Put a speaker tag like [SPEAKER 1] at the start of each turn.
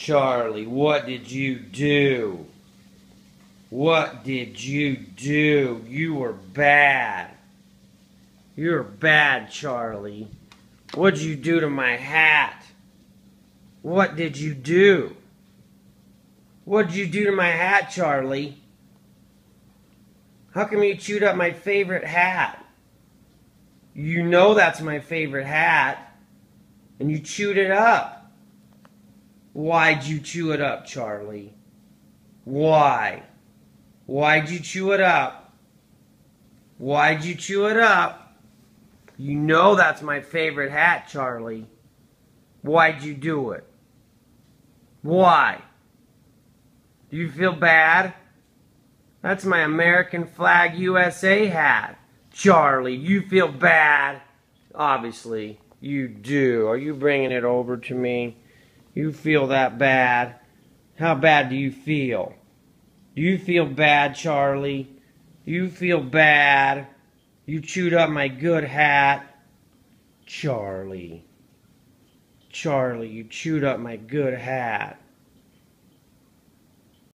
[SPEAKER 1] Charlie, what did you do? What did you do? You were bad. You're bad, Charlie. What'd you do to my hat? What did you do? What'd you do to my hat, Charlie? How come you chewed up my favorite hat? You know that's my favorite hat. And you chewed it up. Why'd you chew it up, Charlie? Why? Why'd you chew it up? Why'd you chew it up? You know that's my favorite hat, Charlie. Why'd you do it? Why? Do you feel bad? That's my American flag USA hat. Charlie, you feel bad? Obviously, you do. Are you bringing it over to me? You feel that bad? How bad do you feel? Do you feel bad, Charlie? Do you feel bad? You chewed up my good hat. Charlie. Charlie, you chewed up my good hat.